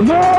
No!